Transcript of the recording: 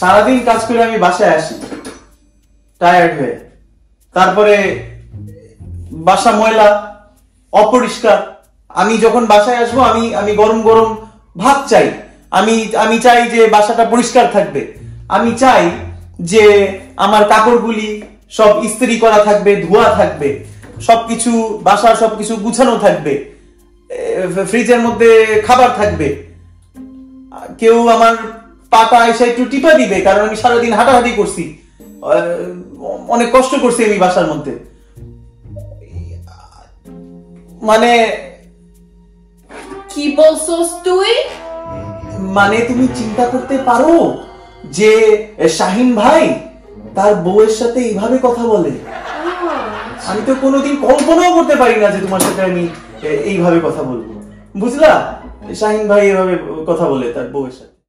সারাদিন কাজ করে আমি বাসায় আসি। টায়ার্ড হয়ে। তারপরে বাসা ময়লা, অপরিষ্কার। আমি যখন বাসায় আসব, আমি আমি গরম গরম ভাত চাই। আমি আমি চাই যে বাসাটা পরিষ্কার থাকবে। আমি চাই যে আমার কাপড়গুলি সব ইস্ত্রি করা থাকবে, ধোয়া থাকবে। সবকিছু, বাসার সবকিছু গুছানো থাকবে। ফ্রিজের মধ্যে খাবার থাকবে। কেউ আমার পাটা এসে একটু টিপা দিবে কারণ আমি সারাদিন হাঁটাহাঁটি করছি। অনেক কষ্ট করছি আমি বাসার মধ্যে। মানে কি বলছস তুই? মানে তুমি চিন্তা করতে পারো যে শাহিন ভাই তার বউয়ের সাথে এইভাবে কথা বলে। আমি তো কোনোদিন কল্পনাও করতে পারি না যে তোমার সাথে আমি এইভাবে কথা বলব। বুঝলা? শাহিন ভাই এভাবে কথা বলে তার বউয়ের সাথে।